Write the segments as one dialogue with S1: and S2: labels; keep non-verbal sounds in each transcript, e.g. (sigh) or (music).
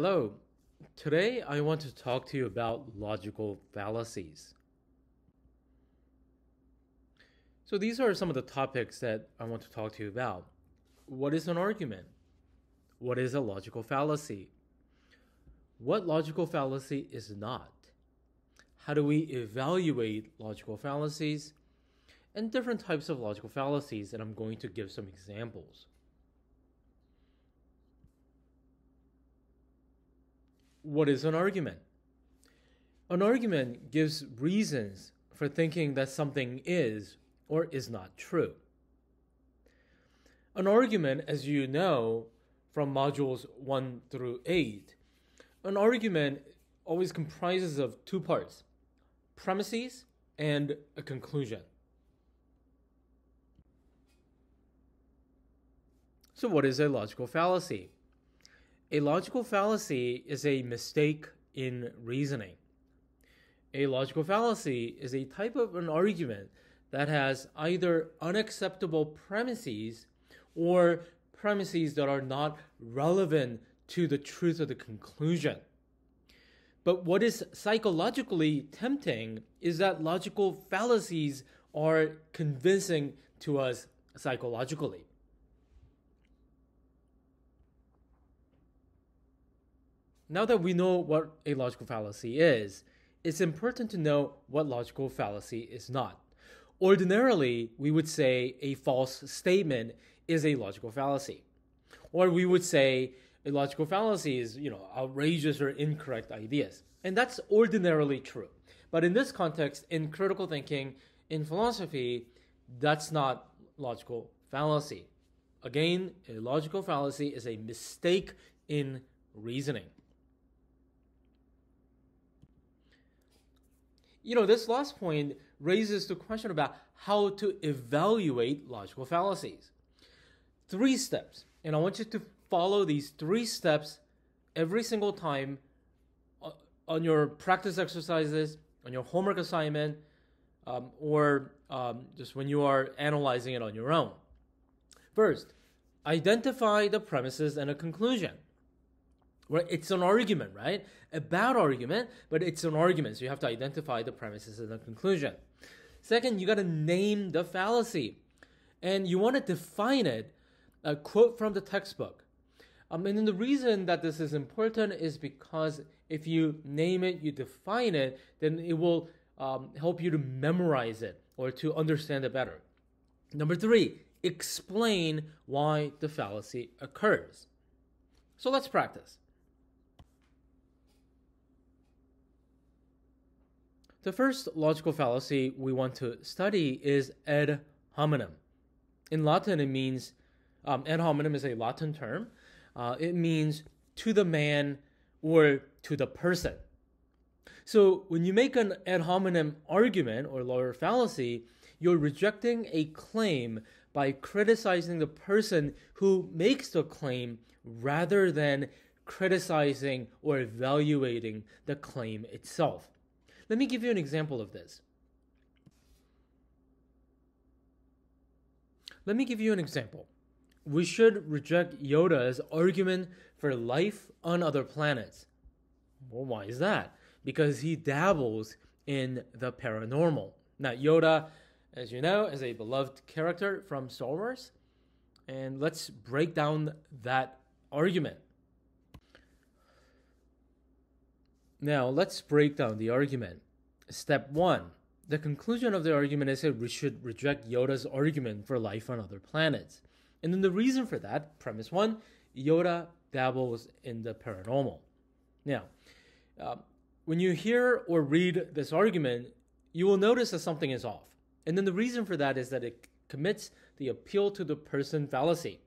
S1: Hello. Today I want to talk to you about logical fallacies. So these are some of the topics that I want to talk to you about. What is an argument? What is a logical fallacy? What logical fallacy is not? How do we evaluate logical fallacies? And different types of logical fallacies, and I'm going to give some examples. What is an argument? An argument gives reasons for thinking that something is or is not true. An argument, as you know from modules 1 through 8, an argument always comprises of two parts premises and a conclusion. So, what is a logical fallacy? A logical fallacy is a mistake in reasoning. A logical fallacy is a type of an argument that has either unacceptable premises or premises that are not relevant to the truth of the conclusion. But what is psychologically tempting is that logical fallacies are convincing to us psychologically. Now that we know what a logical fallacy is, it's important to know what logical fallacy is not. Ordinarily, we would say a false statement is a logical fallacy. Or we would say a logical fallacy is, you know, outrageous or incorrect ideas. And that's ordinarily true. But in this context, in critical thinking, in philosophy, that's not logical fallacy. Again, a logical fallacy is a mistake in reasoning. You know, this last point raises the question about how to evaluate logical fallacies. Three steps. And I want you to follow these three steps every single time uh, on your practice exercises, on your homework assignment, um, or um, just when you are analyzing it on your own. First, identify the premises and a conclusion right? It's an argument, right? A bad argument, but it's an argument. So you have to identify the premises and the conclusion. Second, you got to name the fallacy, and you want to define it. A quote from the textbook. Um, and then the reason that this is important is because if you name it, you define it, then it will um, help you to memorize it or to understand it better. Number three, explain why the fallacy occurs. So let's practice. The first logical fallacy we want to study is ad hominem. In Latin, it means, um, ad hominem is a Latin term. Uh, it means to the man or to the person. So when you make an ad hominem argument or lawyer fallacy, you're rejecting a claim by criticizing the person who makes the claim rather than criticizing or evaluating the claim itself. Let me give you an example of this. Let me give you an example. We should reject Yoda's argument for life on other planets. Well, why is that? Because he dabbles in the paranormal. Now, Yoda, as you know, is a beloved character from Star Wars. And let's break down that argument. Now, let's break down the argument. Step one the conclusion of the argument is that we should reject Yoda's argument for life on other planets. And then the reason for that, premise one, Yoda dabbles in the paranormal. Now, uh, when you hear or read this argument, you will notice that something is off. And then the reason for that is that it commits the appeal to the person fallacy.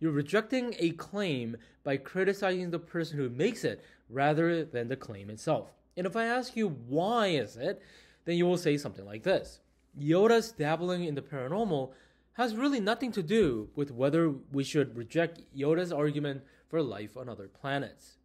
S1: You're rejecting a claim by criticizing the person who makes it rather than the claim itself. And if I ask you why is it, then you will say something like this. Yoda's dabbling in the paranormal has really nothing to do with whether we should reject Yoda's argument for life on other planets.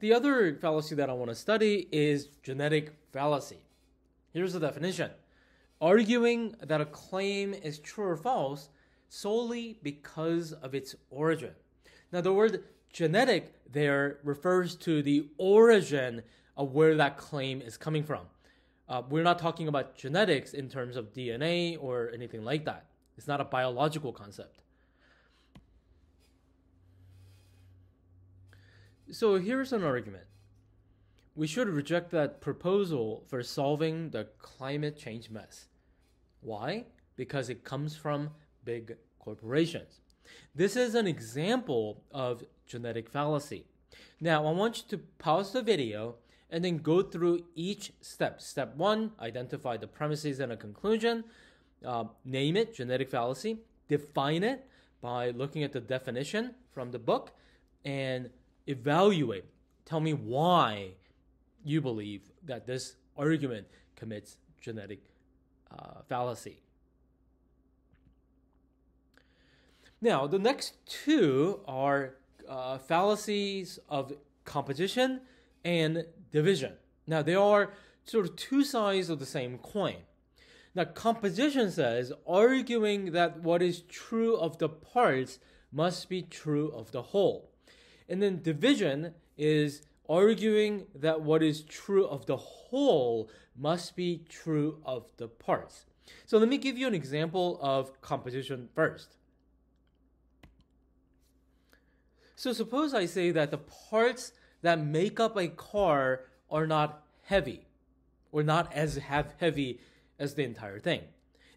S1: The other fallacy that I want to study is genetic fallacy. Here's the definition arguing that a claim is true or false solely because of its origin. Now, the word genetic there refers to the origin of where that claim is coming from. Uh, we're not talking about genetics in terms of DNA or anything like that. It's not a biological concept. So here's an argument. We should reject that proposal for solving the climate change mess. Why? Because it comes from big corporations. This is an example of genetic fallacy. Now, I want you to pause the video and then go through each step. Step one, identify the premises and a conclusion. Uh, name it, genetic fallacy. Define it by looking at the definition from the book and evaluate. Tell me why you believe that this argument commits genetic uh, fallacy. Now, the next two are uh, fallacies of composition and division. Now, they are sort of two sides of the same coin. Now, composition says arguing that what is true of the parts must be true of the whole. And then division is arguing that what is true of the whole must be true of the parts. So let me give you an example of composition first. So suppose I say that the parts that make up a car are not heavy or not as heavy as the entire thing.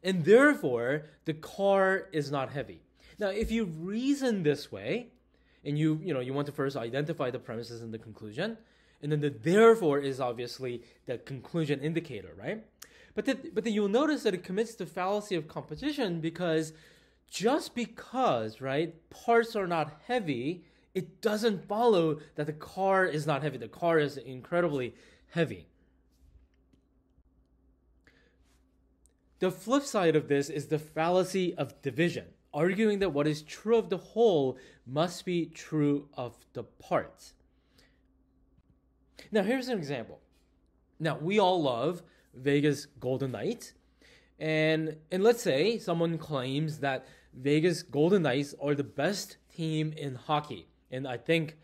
S1: And therefore, the car is not heavy. Now, if you reason this way, and you you know you want to first identify the premises and the conclusion and then the therefore is obviously the conclusion indicator right? But then, but then you'll notice that it commits the fallacy of composition because just because right parts are not heavy it doesn't follow that the car is not heavy. The car is incredibly heavy. The flip side of this is the fallacy of division arguing that what is true of the whole must be true of the parts. Now, here's an example. Now, we all love Vegas Golden Knights. And, and let's say someone claims that Vegas Golden Knights are the best team in hockey. And I think,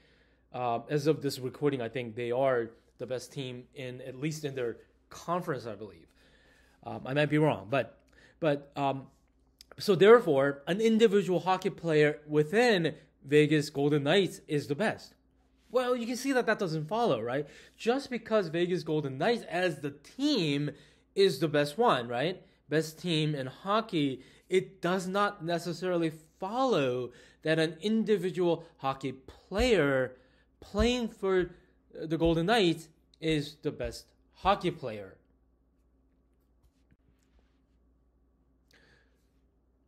S1: uh, as of this recording, I think they are the best team in at least in their conference, I believe. Um, I might be wrong, but but um, so therefore, an individual hockey player within Vegas Golden Knights is the best. Well, you can see that that doesn't follow, right? Just because Vegas Golden Knights as the team is the best one, right? Best team in hockey, it does not necessarily follow that an individual hockey player playing for the Golden Knights is the best hockey player.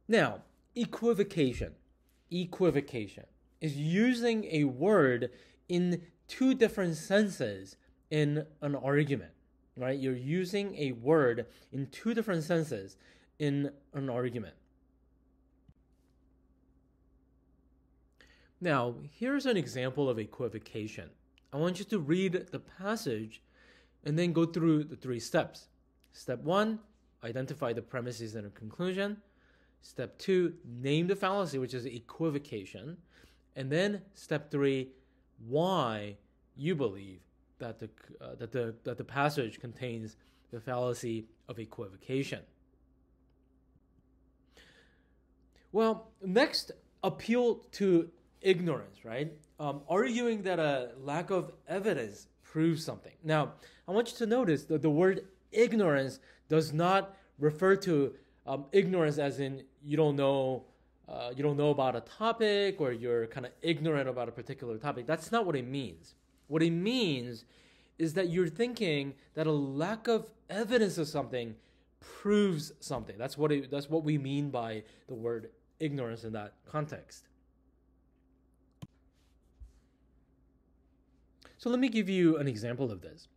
S1: Now, equivocation. Equivocation is using a word in two different senses in an argument, right? You're using a word in two different senses in an argument. Now, here's an example of equivocation. I want you to read the passage and then go through the three steps. Step one, identify the premises and a conclusion. Step two, name the fallacy, which is equivocation. And then step three, why you believe that the, uh, that the, that the passage contains the fallacy of equivocation. Well, next, appeal to ignorance, right? Um, arguing that a lack of evidence proves something. Now, I want you to notice that the word ignorance does not refer to um, ignorance as in you don't know uh, you don't know about a topic or you're kind of ignorant about a particular topic. That's not what it means. What it means is that you're thinking that a lack of evidence of something proves something. That's what it, that's what we mean by the word ignorance in that context. So let me give you an example of this.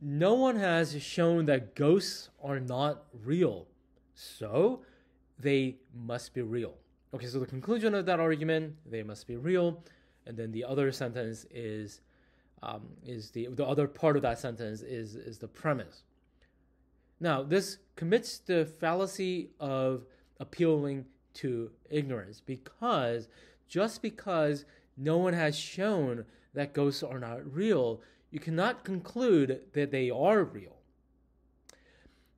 S1: No one has shown that ghosts are not real so they must be real. Okay, so the conclusion of that argument, they must be real. And then the other sentence is um, is the the other part of that sentence is is the premise. Now, this commits the fallacy of appealing to ignorance because just because no one has shown that ghosts are not real, you cannot conclude that they are real.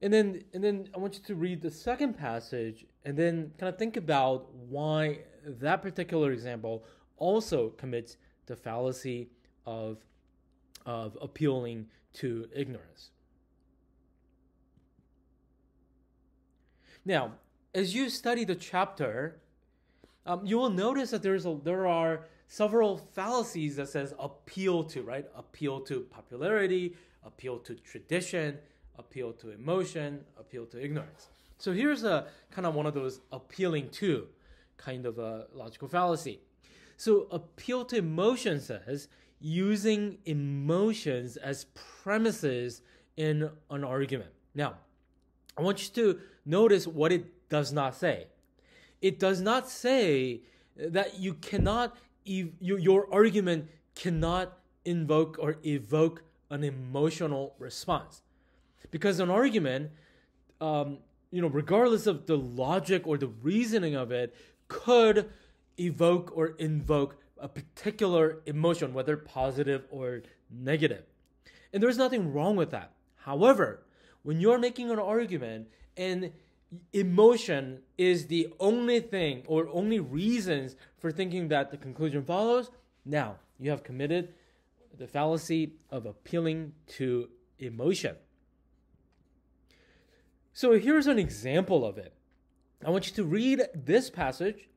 S1: And then and then I want you to read the second passage and then kind of think about why that particular example also commits the fallacy of of appealing to ignorance. Now, as you study the chapter, um, you will notice that there's a, there are several fallacies that says appeal to, right? Appeal to popularity, appeal to tradition, appeal to emotion, appeal to ignorance. So here's a kind of one of those appealing to kind of a logical fallacy. So appeal to emotion says using emotions as premises in an argument. Now, I want you to notice what it does not say. It does not say that you cannot, your argument cannot invoke or evoke an emotional response. Because an argument, um, you know, regardless of the logic or the reasoning of it, could evoke or invoke a particular emotion, whether positive or negative. And there's nothing wrong with that. However, when you're making an argument and emotion is the only thing or only reasons for thinking that the conclusion follows, now you have committed the fallacy of appealing to emotion. So here's an example of it. I want you to read this passage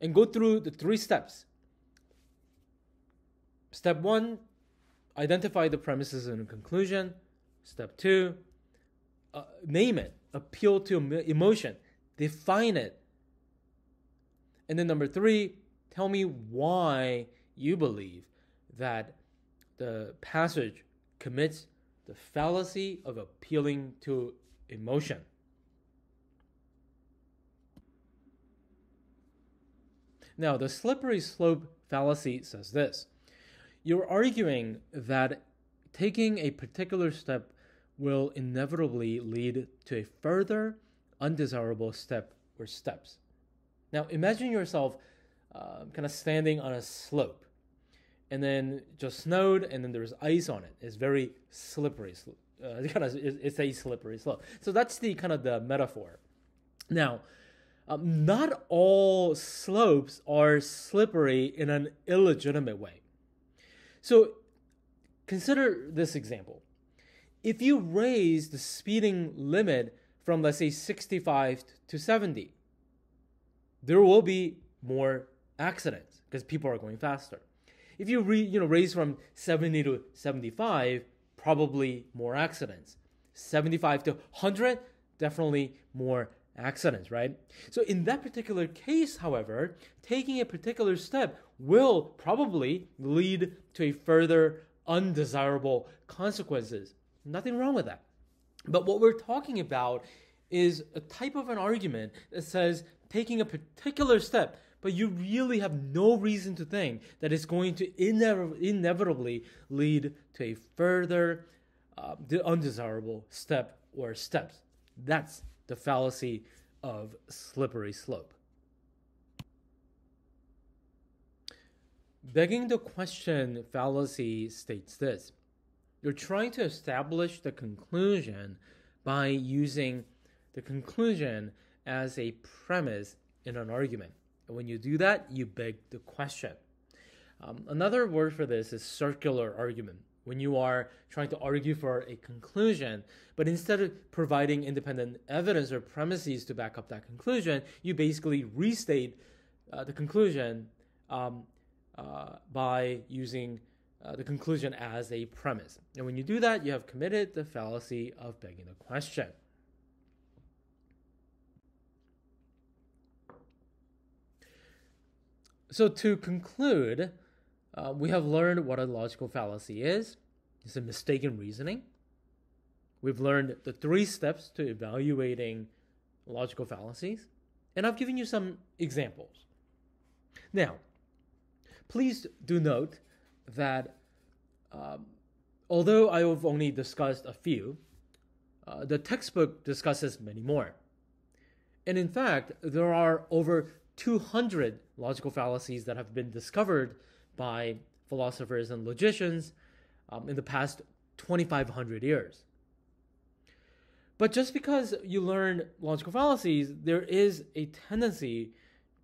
S1: and go through the three steps. Step one, identify the premises and conclusion. Step two, uh, name it, appeal to emotion, define it. And then number three, tell me why you believe that the passage commits the fallacy of appealing to emotion. Now, the slippery slope fallacy says this You're arguing that taking a particular step will inevitably lead to a further undesirable step or steps. Now, imagine yourself uh, kind of standing on a slope, and then just snowed, and then there's ice on it. It's very slippery. Uh, kind (laughs) of, it's a slippery slope. So that's the kind of the metaphor. Now, um, not all slopes are slippery in an illegitimate way. So consider this example. If you raise the speeding limit from, let's say, 65 to 70, there will be more accidents because people are going faster. If you re, you know raise from 70 to 75, probably more accidents. 75 to 100, definitely more accidents, right? So in that particular case, however, taking a particular step will probably lead to a further undesirable consequences. Nothing wrong with that. But what we're talking about is a type of an argument that says taking a particular step, but you really have no reason to think that it's going to inevitably lead to a further uh, undesirable step or steps. That's the fallacy of slippery slope. Begging the question fallacy states this you're trying to establish the conclusion by using the conclusion as a premise in an argument. And when you do that, you beg the question. Um, another word for this is circular argument when you are trying to argue for a conclusion, but instead of providing independent evidence or premises to back up that conclusion, you basically restate uh, the conclusion um, uh, by using uh, the conclusion as a premise. And when you do that, you have committed the fallacy of begging the question. So, to conclude, uh, we have learned what a logical fallacy is. It's a mistaken reasoning. We've learned the three steps to evaluating logical fallacies. And I've given you some examples. Now, please do note that um, although I have only discussed a few, uh, the textbook discusses many more. And in fact, there are over 200 logical fallacies that have been discovered by philosophers and logicians um, in the past 2,500 years. But just because you learn logical fallacies, there is a tendency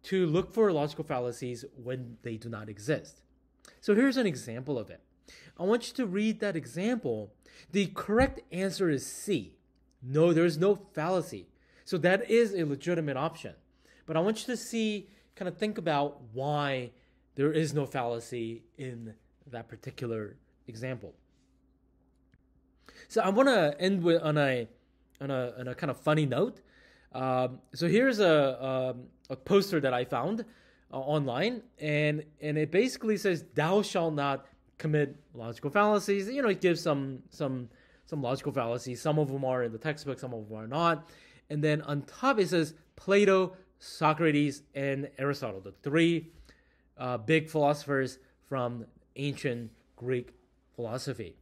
S1: to look for logical fallacies when they do not exist. So here's an example of it. I want you to read that example. The correct answer is C. No, there's no fallacy. So that is a legitimate option. But I want you to see, kind of think about why there is no fallacy in that particular example. So I want to end with on a on a on a kind of funny note. Um, so here's a um, a poster that I found uh, online, and and it basically says, "Thou shalt not commit logical fallacies." You know, it gives some some some logical fallacies. Some of them are in the textbook, some of them are not. And then on top it says Plato, Socrates, and Aristotle, the three uh, big philosophers from ancient Greek philosophy.